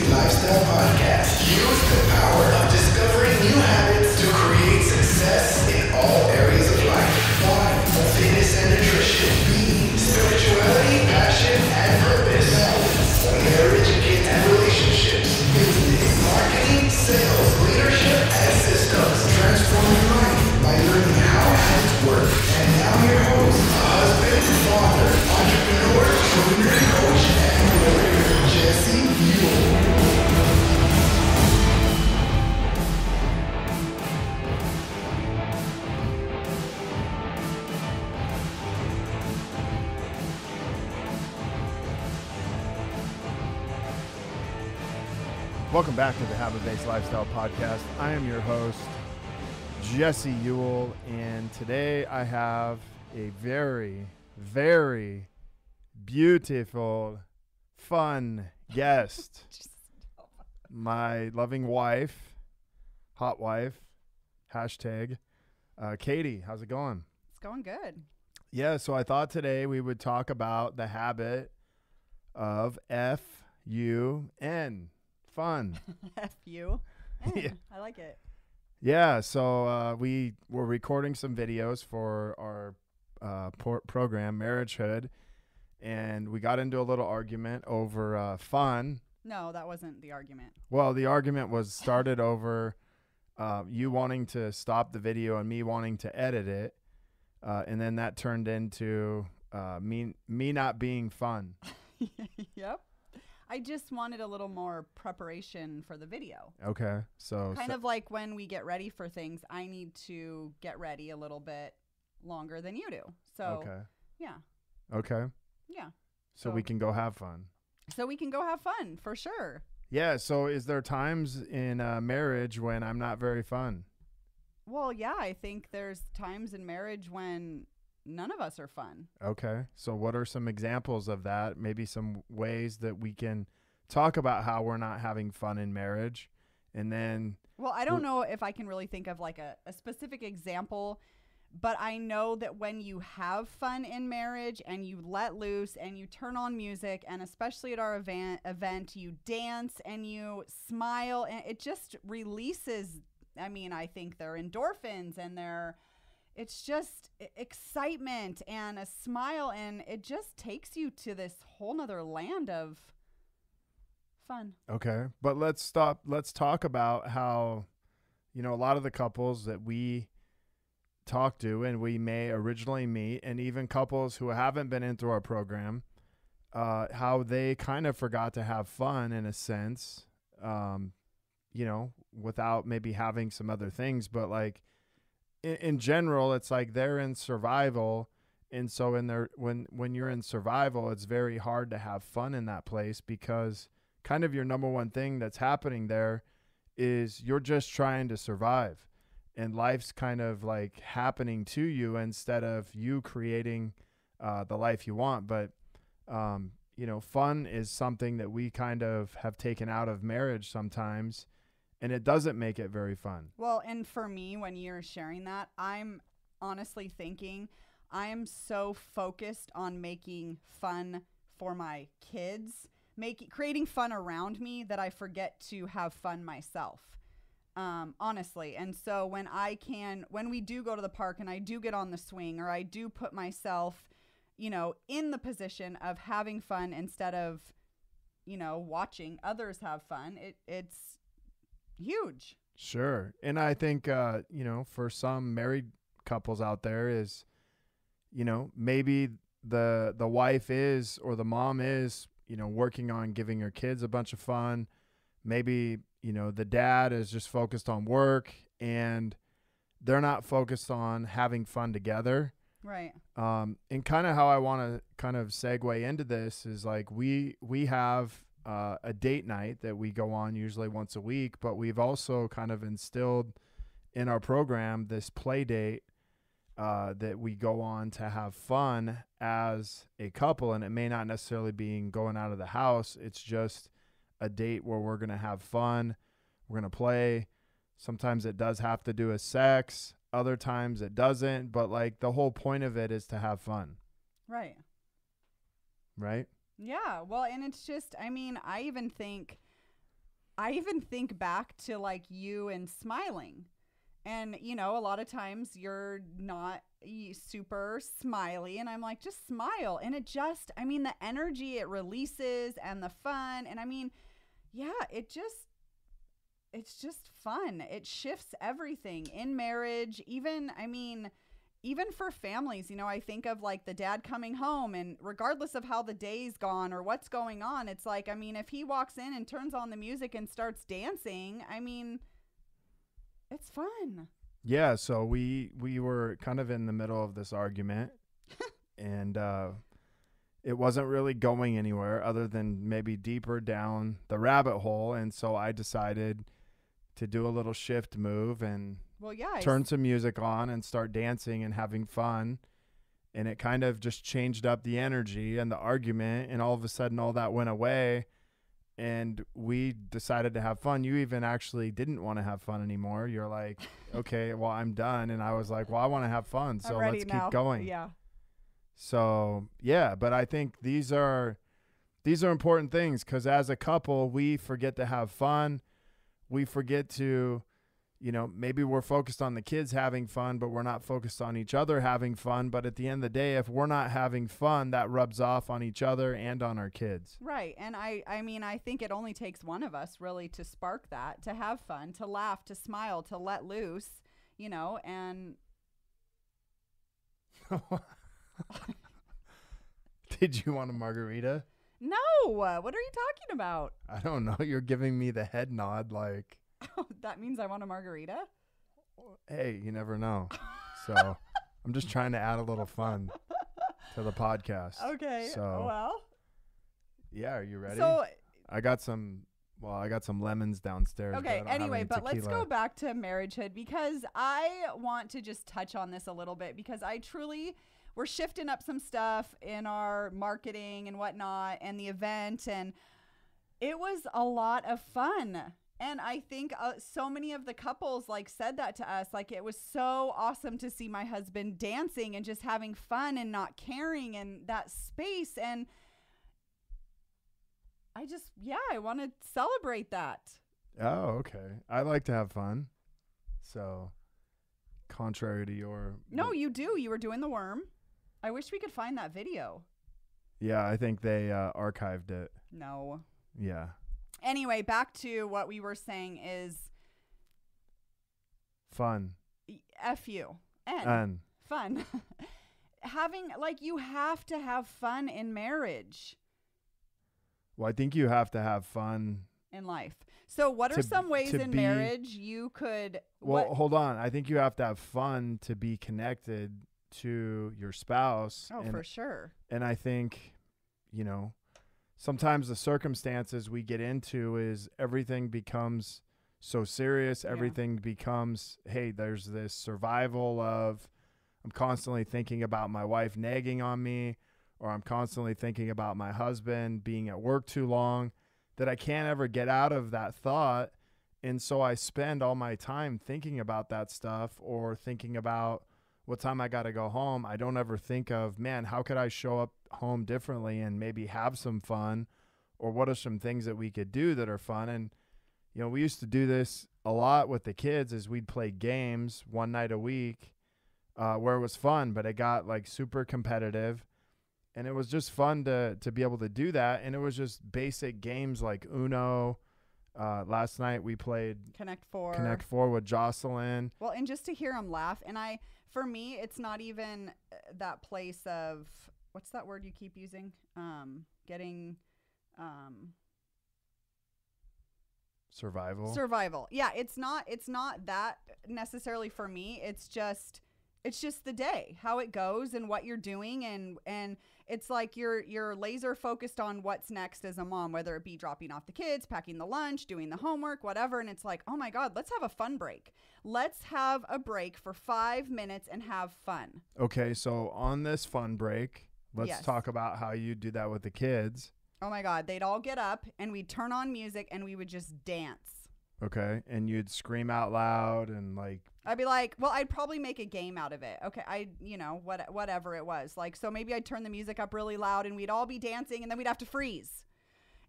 Lifestyle Podcast. Use the power Welcome back to the Habit Based Lifestyle Podcast. I am your host, Jesse Ewell, and today I have a very, very beautiful, fun guest. My loving wife, hot wife, hashtag, uh, Katie. How's it going? It's going good. Yeah, so I thought today we would talk about the habit of F U N, fun. F you. Yeah. I like it. Yeah, so uh, we were recording some videos for our uh, por- program, Marriage Hood, and we got into a little argument over uh, fun. No, that wasn't the argument. Well, the argument was started over uh, you wanting to stop the video and me wanting to edit it, uh, and then that turned into uh, me me not being fun. yep. I just wanted a little more preparation for the video. Okay, so Kind so- of like when we get ready for things, I need to get ready a little bit longer than you do. So, okay, yeah. okay, Yeah. so we can go have fun. So we can go have fun for sure. Yeah. So, is there times in uh, marriage when I'm not very fun? Well, yeah, I think there's times in marriage when none of us are fun. Okay. So, what are some examples of that? Maybe some ways that we can talk about how we're not having fun in marriage, and then Well, I don't know if I can really think of like a, a specific example, but I know that when you have fun in marriage and you let loose and you turn on music, and especially at our event, event you dance and you smile, and it just releases. I mean, I think they're endorphins and they're. It's just excitement and a smile, and it just takes you to this whole nother land of fun. okay. But let's stop. Let's talk about how, you know, a lot of the couples that we talk to and we may originally meet, and even couples who haven't been into our program, uh, how they kind of forgot to have fun in a sense. Um, you know, without maybe having some other things, but like in, in general, it's like they're in survival. And so in their when when you're in survival, it's very hard to have fun in that place because kind of your number one thing that's happening there is you're just trying to survive. And life's kind of like happening to you instead of you creating uh, the life you want. But um, you know, fun is something that we kind of have taken out of marriage sometimes, and it doesn't make it very fun. Well, and for me, when you're sharing that, I'm honestly thinking I'm so focused on making fun for my kids, making creating fun around me that I forget to have fun myself. Um, honestly, and so when I can, when we do go to the park and I do get on the swing, or I do put myself, you know, in the position of having fun instead of, you know, watching others have fun, it it's huge. Sure. And I think uh, you know, for some married couples out there is you know, maybe the the wife is or the mom is, you know, working on giving her kids a bunch of fun. Maybe, you know, the dad is just focused on work and they're not focused on having fun together. Right. Um, and kind of how I want to kind of segue into this is like we we have uh, a date night that we go on usually once a week, but we've also kind of instilled in our program this play date uh, that we go on to have fun as a couple, and it may not necessarily be going out of the house. It's just a date where we're gonna have fun, we're gonna play. Sometimes it does have to do with sex. Other times it doesn't, but like the whole point of it is to have fun, Right. right? Yeah, well, and it's just, I mean, I even think I even think back to like you and smiling. And, you know, a lot of times you're not super smiley. And I'm like, just smile. And it just, I mean, the energy it releases and the fun. And I mean, yeah, it just, it's just fun. It shifts everything in marriage. Even, I mean, even for families, you know, I think of like the dad coming home and regardless of how the day's gone or what's going on, it's like, I mean, if he walks in and turns on the music and starts dancing, I mean, it's fun. Yeah, so we we were kind of in the middle of this argument and uh it wasn't really going anywhere other than maybe deeper down the rabbit hole and so I decided to do a little shift move and Well, yeah. Turn some music on and start dancing and having fun. And it kind of just changed up the energy and the argument. And all of a sudden, all that went away. And we decided to have fun. You even actually didn't want to have fun anymore. You're like, okay, well, I'm done. And I was like, well, I want to have fun. So let's now. keep going. Yeah. So yeah, but I think these are these are important things because as a couple, we forget to have fun. We forget to, you know, maybe we're focused on the kids having fun, but we're not focused on each other having fun. But at the end of the day, if we're not having fun, that rubs off on each other and on our kids. Right. And I I mean, I think it only takes one of us really to spark that, to have fun, to laugh, to smile, to let loose, you know, and Did you want a margarita? no, what are you talking about? I don't know. You're giving me the head nod like, that means I want a margarita? hey, you never know. So I'm just trying to add a little fun to the podcast. Okay. So well. yeah, are you ready? So I got some. Well, I got some lemons downstairs. okay, don't anyway, but let's go back to marriagehood because I want to just touch on this a little bit because I truly we're shifting up some stuff in our marketing and whatnot and the event and it was a lot of fun. And I think uh, so many of the couples like said that to us. Like it was so awesome to see my husband dancing and just having fun and not caring and that space. And I just, yeah, I want to celebrate that. Oh, okay. I like to have fun. So, contrary to your. No, you do. You were doing the worm. I wish we could find that video. Yeah, I think they uh, archived it. No. Yeah. Anyway, back to what we were saying is Fun. F you. N. And fun. Having, like, you have to have fun in marriage, well, I think you have to have fun. in life. So, what are To- some ways in be- marriage you could. Well, what, hold on. I think you have to have fun to be connected to your spouse. oh, and, for sure. and I think, you know, sometimes the circumstances we get into is everything becomes so serious. Yeah. Everything becomes, hey, there's this survival of, I'm constantly thinking about my wife nagging on me, or I'm constantly thinking about my husband being at work too long, that I can't ever get out of that thought. And so I spend all my time thinking about that stuff or thinking about what time I got to go home. I don't ever think of, man, how could I show up home differently and maybe have some fun? Or what are some things that we could do that are fun? And, you know, we used to do this a lot with the kids is we'd play games one night a week uh, where it was fun, but it got like super competitive. And it was just fun to, to be able to do that. And it was just basic games like Uno. Uh, last night we played Connect Four. Connect Four with Jocelyn. Well, and just to hear him laugh, and I, for me, it's not even uh, that place of what's that word you keep using? Um, getting, um, Survival. survival. Yeah, it's not. It's not that necessarily for me. It's just. It's just the day, how it goes, and what you're doing, and and it's like you're you're laser focused on what's next as a mom, whether it be dropping off the kids, packing the lunch, doing the homework, whatever. And it's like, oh my god, let's have a fun break. Let's have a break for five minutes and have fun. Okay, so on this fun break, let's Yes. talk about how you do that with the kids. Oh my god, they'd all get up and we'd turn on music and we would just dance. Okay, and you'd scream out loud and like, I'd be like, well, I'd probably make a game out of it. Okay, I, you know, what, whatever it was. Like, so maybe I'd turn the music up really loud, and we'd all be dancing, and then we'd have to freeze,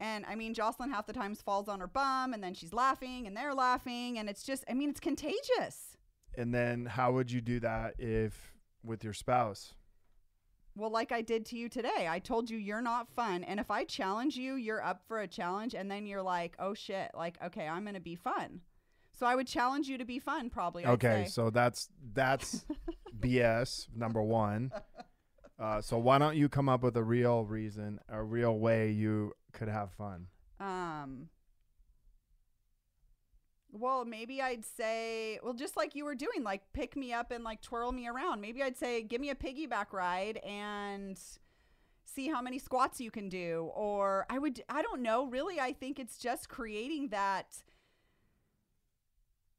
And I mean, Jocelyn half the times falls on her bum and then she's laughing and they're laughing. And it's just, I mean, it's contagious. And then how would you do that if with your spouse? Well, like I did to you today, I told you you're not fun. And if I challenge you, you're up for a challenge. And then you're like, oh shit, like, okay, I'm going to be fun. So I would challenge you to be fun, probably. I'd Okay, say. so that's that's BS number one. Uh, so why don't you come up with a real reason, a real way you could have fun? Um. Well, maybe I'd say, well, just like you were doing, like pick me up and like twirl me around. Maybe I'd say, give me a piggyback ride and see how many squats you can do. Or I would, I don't know. Really, I think it's just creating that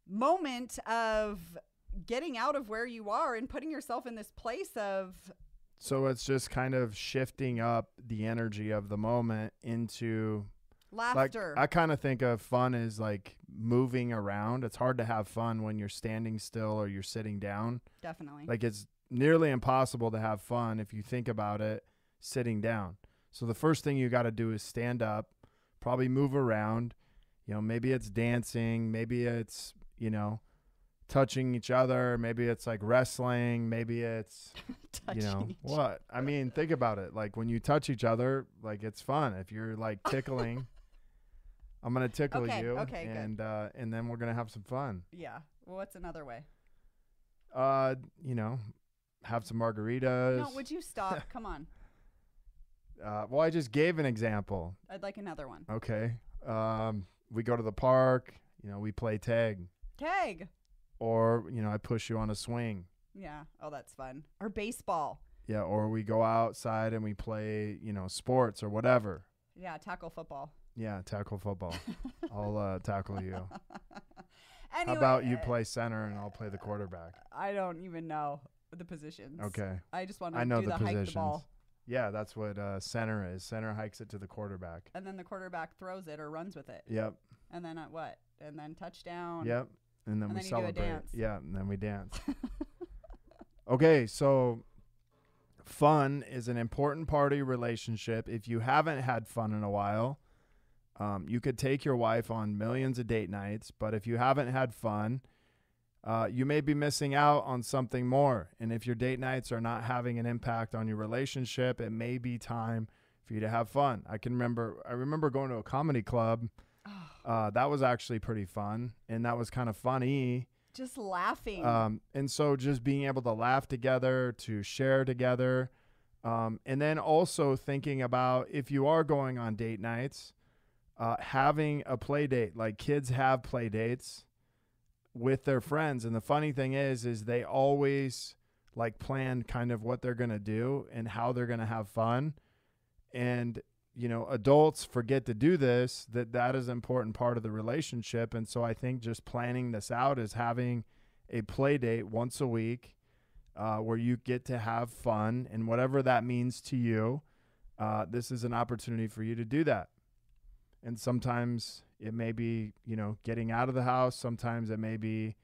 moment of getting out of where you are and putting yourself in this place of So it's just kind of shifting up the energy of the moment into laughter. like I kind of think of fun as like moving around. It's hard to have fun when you're standing still or you're sitting down. Definitely. Like it's nearly impossible to have fun if you think about it sitting down. So the first thing you got to do is stand up, probably move around. You know, maybe it's dancing, maybe it's, you know, touching each other, maybe it's like wrestling, maybe it's, you know, what? I mean, think about it. Like when you touch each other, like it's fun. If you're like tickling, I'm going to tickle Okay, you okay, good. and uh and then we're going to have some fun. Yeah. Well, what's another way? Uh, you know, have some margaritas. No, would you stop? Come on. Uh, well, I just gave an example. I'd like another one. Okay. Um, we go to the park. You know, we play tag, Tag. or you know, I push you on a swing. Yeah. Oh, that's fun. Or baseball. Yeah, or we go outside and we play, you know, sports or whatever. Yeah, tackle football. Yeah, tackle football. I'll uh, tackle you. Anyway, How about you play center and I'll play the quarterback? I don't even know the positions. Okay. I just want I to know do the the, hike the positions. ball, Yeah, that's what uh, center is. Center hikes it to the quarterback. and then the quarterback throws it or runs with it, Yep. and then at what? And then touchdown. Yep. And then And we then you do a celebrate. dance. Yeah, and then we dance. okay, so fun is an important part of your relationship. If you haven't had fun in a while, um, you could take your wife on millions of date nights, but if you haven't had fun, uh, you may be missing out on something more. And if your date nights are not having an impact on your relationship, it may be time for you to have fun. I can remember, I remember going to a comedy club. Uh, that was actually pretty fun, and that was kind of funny. Just laughing. Um, and so just being able to laugh together, to share together, um, and then also thinking about if you are going on date nights, uh, having a play date. Like kids have play dates with their friends, and the funny thing is, is they always like plan kind of what they're gonna do and how they're gonna have fun, and you know adults forget to do this that that is an important part of the relationship. And so i think just planning this out is having a play date once a week uh, where you get to have fun. And whatever that means to you uh, this is an opportunity for you to do that and sometimes it may be you know getting out of the house sometimes it may be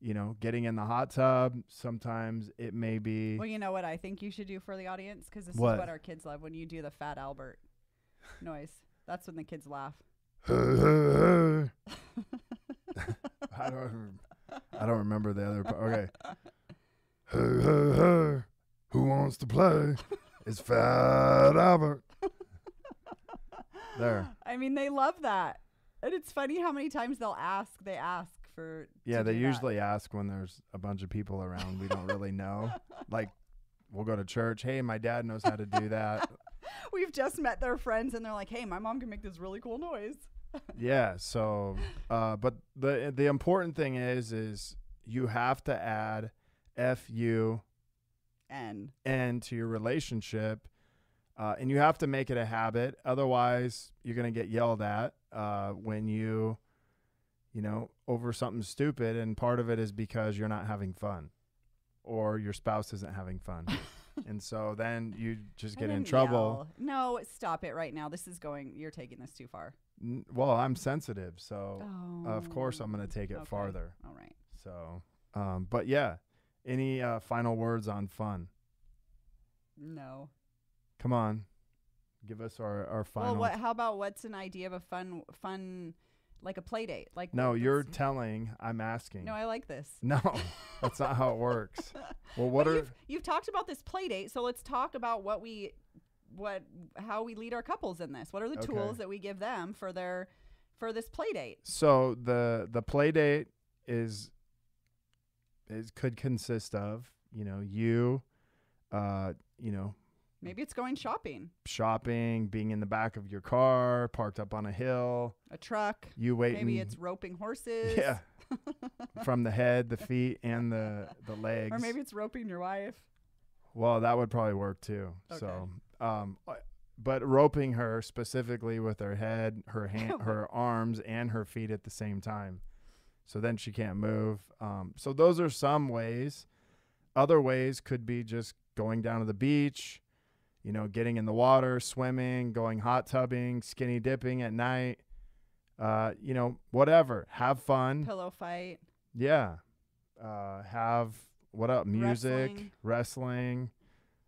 you know getting in the hot tub sometimes it may be well, you know what I think you should do for the audience because this What? is what our kids love when you do the Fat Albert noise. That's when the kids laugh. I don't. I don't remember the other part. Okay. Who wants to play? It's Fat Albert. There. I mean, they love that, and it's funny how many times they'll ask. They ask for. Yeah, they do that. usually ask when there's a bunch of people around. We don't really know. Like, we'll go to church. Hey, my dad knows how to do that. We've just met their friends, and they're like, "Hey, my mom can make this really cool noise." yeah. So, uh, but the the important thing is, is you have to add fu And end to your relationship. Uh, and you have to make it a habit. Otherwise, you're going to get yelled at uh, when you, you know, over something stupid. And part of it is because you're not having fun or your spouse isn't having fun. and so then you just get in trouble. yell. No, stop it right now. This is going. You're taking this too far. N- Well, I'm sensitive. So, Oh, of course, I'm going to take it okay. farther. All right. So, um, but yeah, any uh, final words on fun? No. Come on. Give us our our final. Well, what? How about what's an idea of a fun, fun, like a play date? Like no, you're that's- telling. I'm asking. no, I like this. No, that's not how it works. Well, what But are you've, you've talked about this play date, so let's talk about what we, what, how we lead our couples in this. What are the Okay. tools that we give them for their, for this play date? so the the play date is is could consist of you know you, uh, you know Maybe it's going shopping, shopping, being in the back of your car, parked up on a hill, a truck. you waiting. Maybe it's roping horses. yeah, from the head, the feet, and the the legs. or maybe it's roping your wife. Well, that would probably work too. So, um, but roping her specifically with her head, her hand, her arms, and her feet at the same time, so then she can't move. Um, so those are some ways. Other ways could be just going down to the beach, you know, getting in the water, swimming, going hot tubbing, skinny dipping at night. Uh, you know, whatever. Have fun. Pillow fight. Yeah. Uh, have what up? Music, Wrestling. wrestling.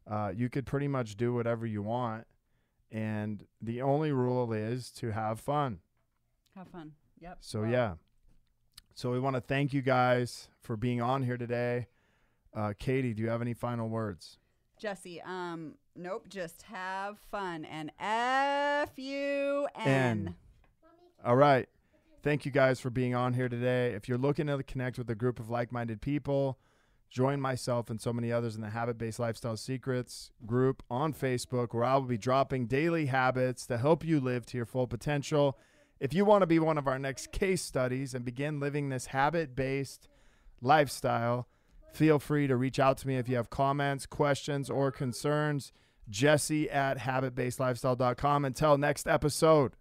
Uh, you could pretty much do whatever you want. And the only rule is to have fun. Have fun. Yep. So, yeah. So, we want to thank you guys for being on here today. Uh, Katie, do you have any final words? Jesse, um, nope, just have fun and F U N. All right. Thank you guys for being on here today. If you're looking to connect with a group of like minded people, join myself and so many others in the Habit Based Lifestyle Secrets group on Facebook, where I will be dropping daily habits to help you live to your full potential. If you want to be one of our next case studies and begin living this habit based lifestyle, feel free to reach out to me if you have comments, questions, or concerns. Jesse at habitbasedlifestyle.com. Until next episode.